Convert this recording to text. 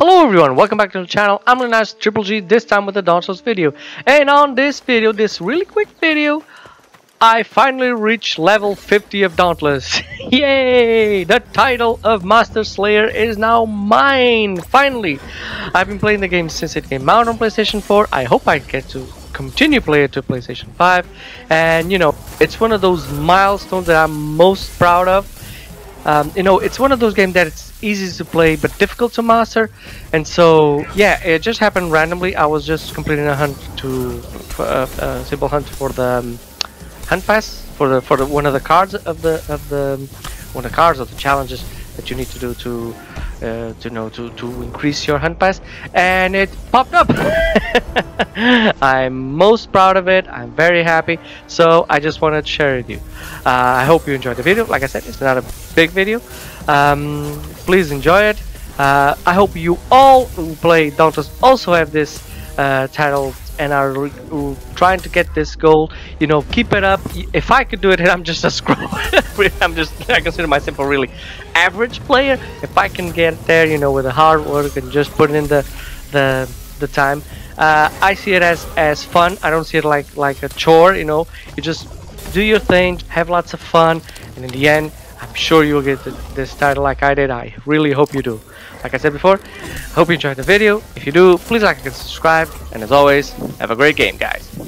everyone, welcome back to the channel. I'm Leonidas Triple G, this time with a Souls video. And on this video, this really quick video, I finally reached level 50 of Dauntless. Yay! The title of Master Slayer is now mine, finally! I've been playing the game since it came out on PlayStation 4. I hope I get to continue playing it to PlayStation 5. And you know, it's one of those milestones that I'm most proud of. Um, you know, it's one of those games that it's easy to play but difficult to master. And so yeah it just happened randomly. I was just completing a hunt to uh, a simple hunt for the um, hunt pass for the for the one of the cards of the of the one of the cards of the challenges that you need to do to uh, to know to to increase your hunt pass. And it popped up. I'm most proud of it. I'm very happy. So I just wanted to share it with you. Uh, I hope you enjoyed the video. Like I said it's not a big video um, please enjoy it. Uh, I hope you all who play Dauntless also have this uh, title and are trying to get this goal. You know, keep it up. If I could do it, I'm just a scroll. I'm just, I consider myself a really average player. If I can get there, you know, with the hard work and just put in the, the, the time, uh, I see it as as fun. I don't see it like like a chore. You know, you just do your thing, have lots of fun, and in the end, I'm sure you'll get this title like I did. I really hope you do. Like I said before, hope you enjoyed the video. If you do, please like and subscribe. And as always, have a great game, guys.